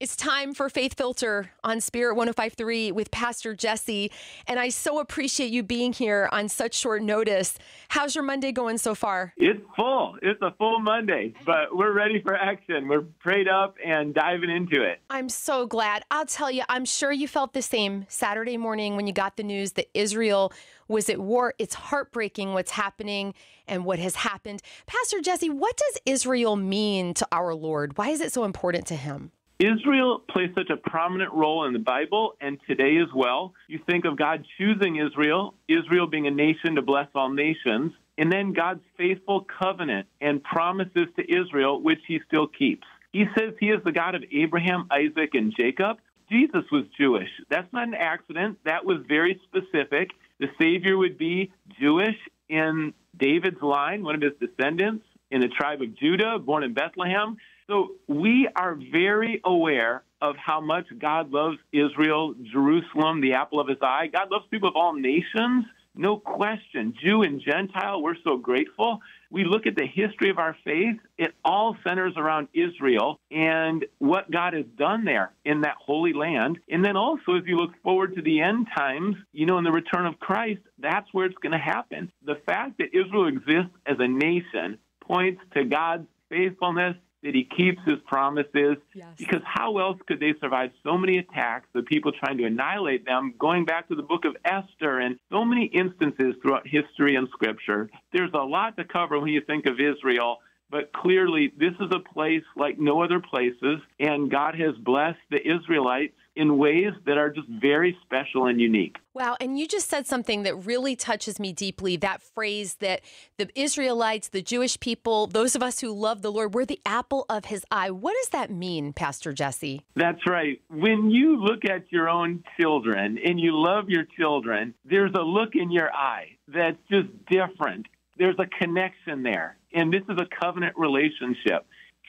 It's time for Faith Filter on Spirit 1053 with Pastor Jesse. And I so appreciate you being here on such short notice. How's your Monday going so far? It's full. It's a full Monday, but we're ready for action. We're prayed up and diving into it. I'm so glad. I'll tell you, I'm sure you felt the same Saturday morning when you got the news that Israel was at war. It's heartbreaking what's happening and what has happened. Pastor Jesse, what does Israel mean to our Lord? Why is it so important to him? Israel plays such a prominent role in the Bible and today as well. You think of God choosing Israel, Israel being a nation to bless all nations, and then God's faithful covenant and promises to Israel, which he still keeps. He says he is the God of Abraham, Isaac, and Jacob. Jesus was Jewish. That's not an accident. That was very specific. The Savior would be Jewish in David's line, one of his descendants in the tribe of Judah, born in Bethlehem. So we are very aware of how much God loves Israel, Jerusalem, the apple of his eye. God loves people of all nations, no question. Jew and Gentile, we're so grateful. We look at the history of our faith, it all centers around Israel and what God has done there in that holy land. And then also, as you look forward to the end times, you know, in the return of Christ, that's where it's going to happen. The fact that Israel exists as a nation points to God's faithfulness that he keeps his promises yes. because how else could they survive so many attacks of people trying to annihilate them going back to the book of esther and so many instances throughout history and scripture there's a lot to cover when you think of israel but clearly this is a place like no other places and god has blessed the israelites in ways that are just very special and unique. Wow. And you just said something that really touches me deeply that phrase that the Israelites, the Jewish people, those of us who love the Lord, we're the apple of his eye. What does that mean, Pastor Jesse? That's right. When you look at your own children and you love your children, there's a look in your eye that's just different. There's a connection there. And this is a covenant relationship.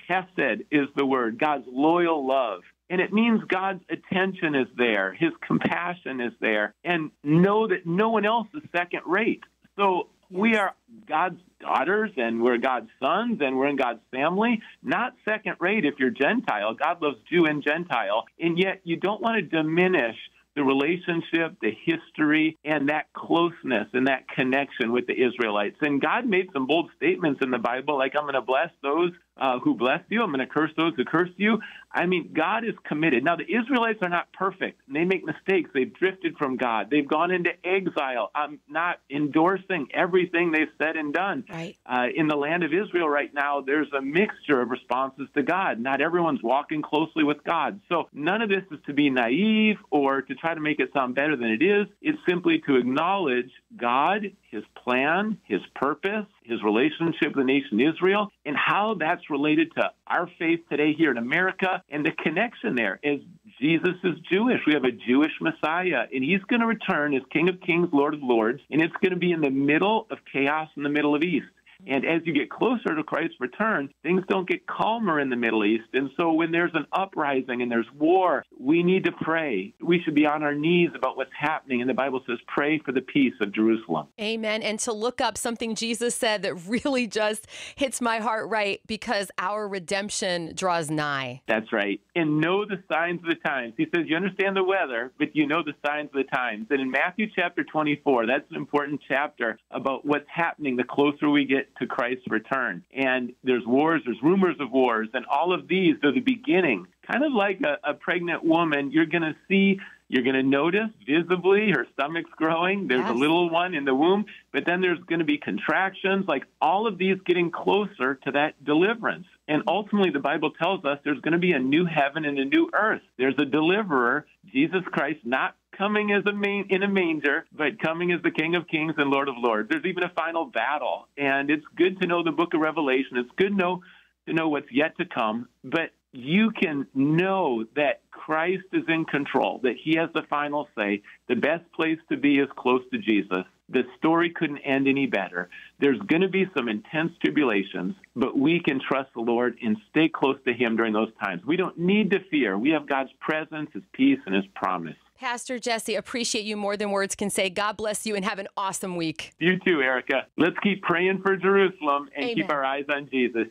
Hesed is the word, God's loyal love. And it means God's attention is there, His compassion is there, and know that no one else is second rate. So we are God's daughters and we're God's sons and we're in God's family. Not second rate if you're Gentile. God loves Jew and Gentile. And yet you don't want to diminish the relationship, the history, and that closeness and that connection with the Israelites. And God made some bold statements in the Bible, like, I'm going to bless those uh, who bless you. I'm going to curse those who curse you. I mean, God is committed. Now, the Israelites are not perfect. They make mistakes. They've drifted from God. They've gone into exile. I'm not endorsing everything they've said and done. Right. Uh, in the land of Israel right now, there's a mixture of responses to God. Not everyone's walking closely with God. So none of this is to be naive or to try to make it sound better than it is. It's simply to acknowledge God, His plan, His purpose, His relationship with the nation Israel, and how that's related to our faith today here in America and the connection there is Jesus is Jewish. We have a Jewish Messiah, and he's going to return as King of Kings, Lord of Lords, and it's going to be in the middle of chaos in the Middle of East. And as you get closer to Christ's return, things don't get calmer in the Middle East. And so when there's an uprising and there's war, we need to pray. We should be on our knees about what's happening. And the Bible says, pray for the peace of Jerusalem. Amen. And to look up something Jesus said that really just hits my heart right because our redemption draws nigh. That's right. And know the signs of the times. He says, you understand the weather, but you know the signs of the times. And in Matthew chapter 24, that's an important chapter about what's happening the closer we get to Christ's return. And there's wars, there's rumors of wars, and all of these are the beginning. Kind of like a, a pregnant woman, you're going to see you're going to notice visibly her stomach's growing. There's yes. a little one in the womb, but then there's going to be contractions, like all of these getting closer to that deliverance. And ultimately, the Bible tells us there's going to be a new heaven and a new earth. There's a deliverer, Jesus Christ, not coming as a main, in a manger, but coming as the King of Kings and Lord of Lords. There's even a final battle, and it's good to know the Book of Revelation. It's good to know to know what's yet to come, but you can know that Christ is in control, that He has the final say. The best place to be is close to Jesus. The story couldn't end any better. There's going to be some intense tribulations, but we can trust the Lord and stay close to Him during those times. We don't need to fear. We have God's presence, His peace, and His promise. Pastor Jesse, appreciate you more than words can say. God bless you and have an awesome week. You too, Erica. Let's keep praying for Jerusalem and Amen. keep our eyes on Jesus.